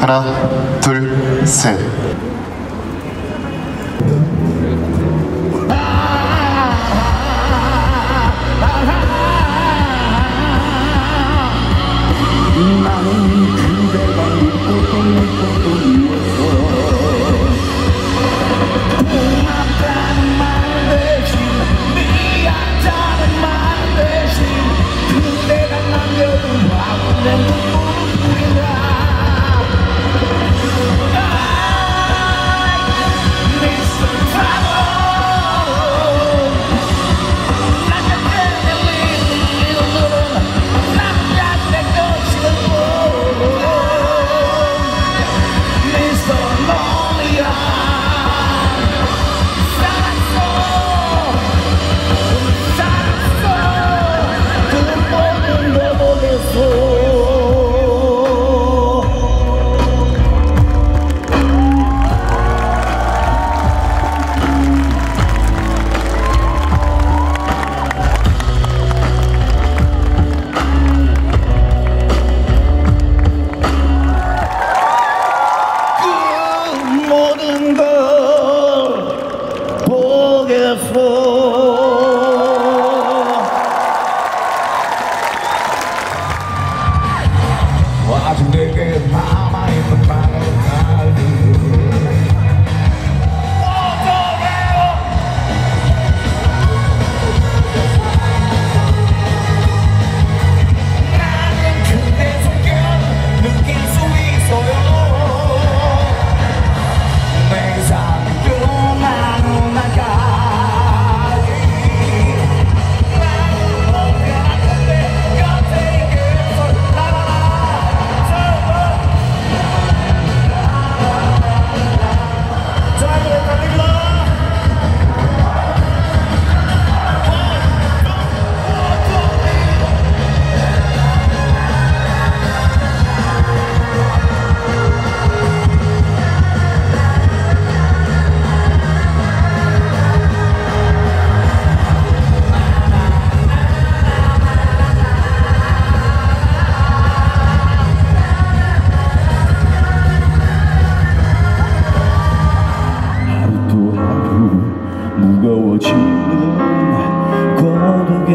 하나, 둘, 셋.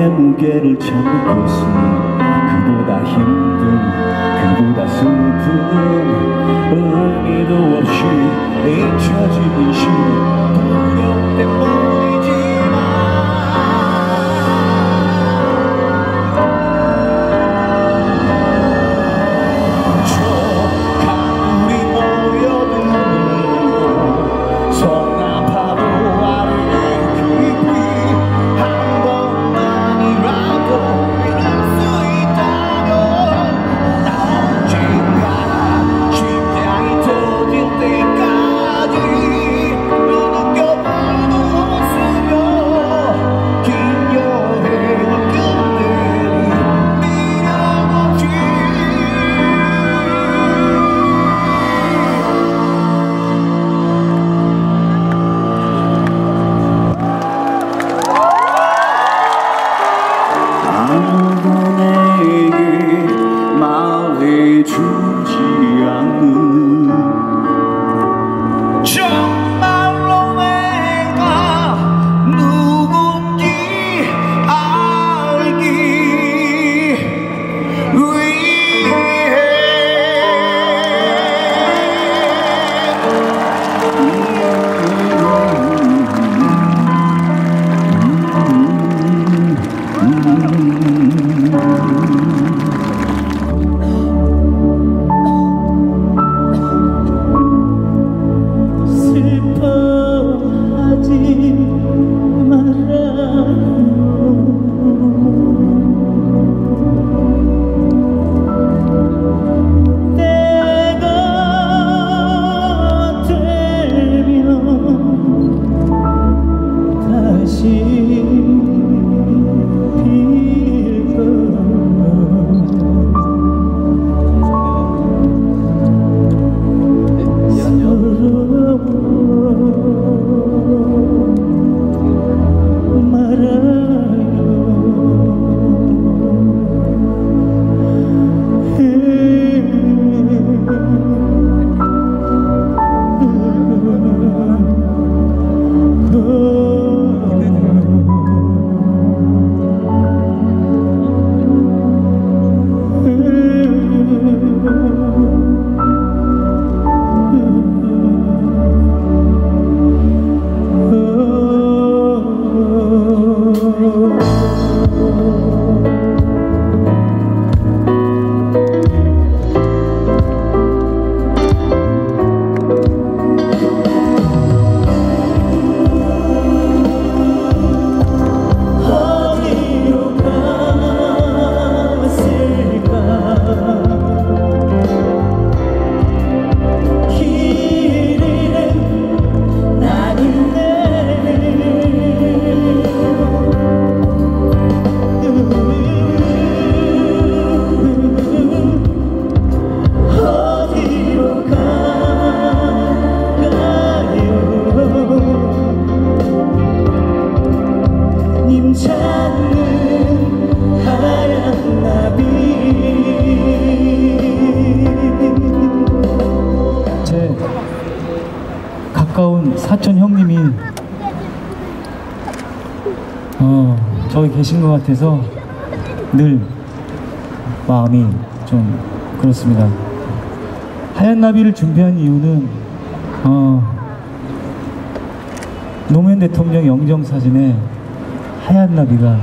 내 무게를 참는 것은 그보다 힘든 그보다 슬픈 의미도 없이 잊혀진 이 시간 두려움 때문에 가까운 사촌 형님이 어, 저기 계신 것 같아서 늘 마음이 좀 그렇습니다. 하얀 나비를 준비한 이유는 어, 노무현 대통령 영정 사진에 하얀 나비가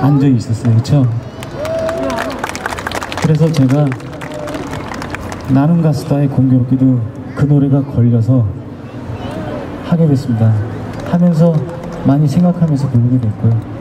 앉아 있었어요, 그렇죠? 그래서 제가 나는 가수다의 공교롭게도 그 노래가 걸려서 하게 됐습니다. 하면서 많이 생각하면서 부르게 됐고요.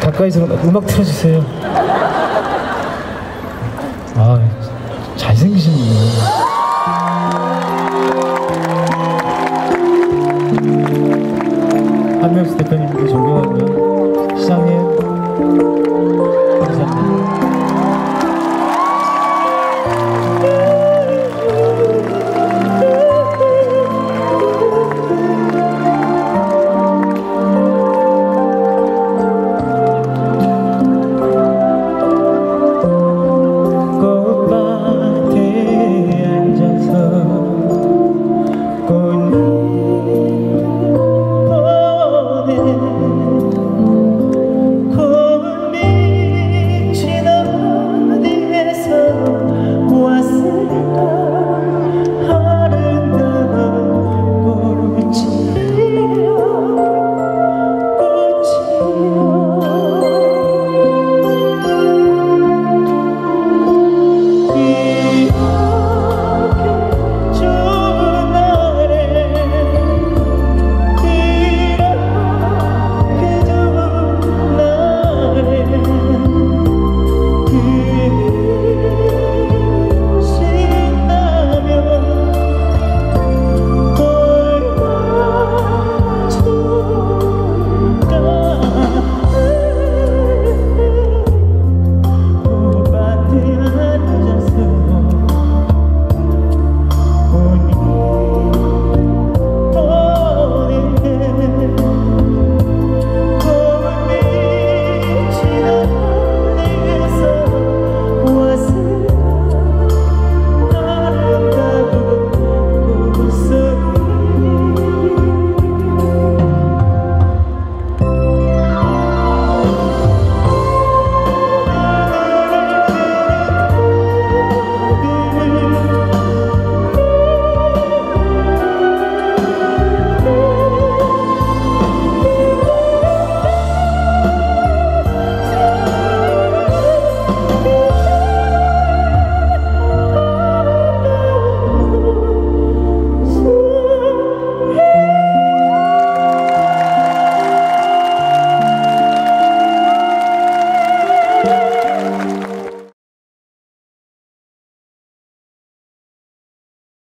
가까이서 음악 틀어주세요.